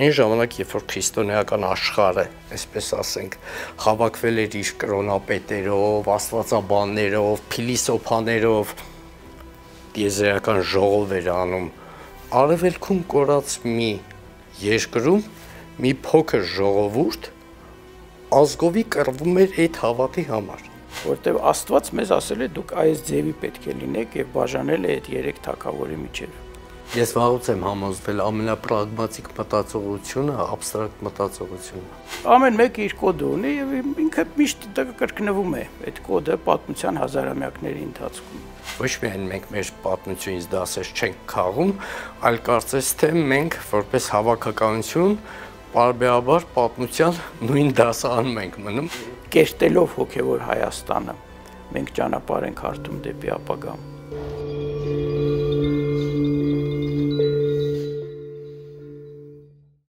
Այն ժամանակ, երբ որ քրիստոնեական աշխարհը, այսպես ասենք, հավաքվել էր իր կրոնապետերով, աստվածաբաններով, փիլիսոփաներով, դիեզերական ժողով էր անում, արևելքում կորած մի երկրում մի փոքր ժողովուրդ ազգովի կռվում էր այդ հավատի համար որտեվ Աստված մեզ ասել է դուք այս ձևի պետք է լինեք եւ բաժանել է այդ երեք թակավորի միջև Ես վաղուց եմ համոզվել ամենապրագմատիկ մտածողությունը абստրակտ մտածողությունն է։ Ամեն մեկը իր կոդը ունի եւ ինքը միշտ կրկնվում է այդ կոդը պատմության հազարամյակների ընթացքում։ Ոչ միայն մենք մեր պատմությունից դասեր չենք քաղում, այլ կարծես թե մենք որպես հավաքականություն բարբերաբար պատմության նույն դասը անում ենք մնում։ Կերտելով հոգեվոր Հայաստանը մենք ճանապարհ ենք հարթում դեպի ապագա։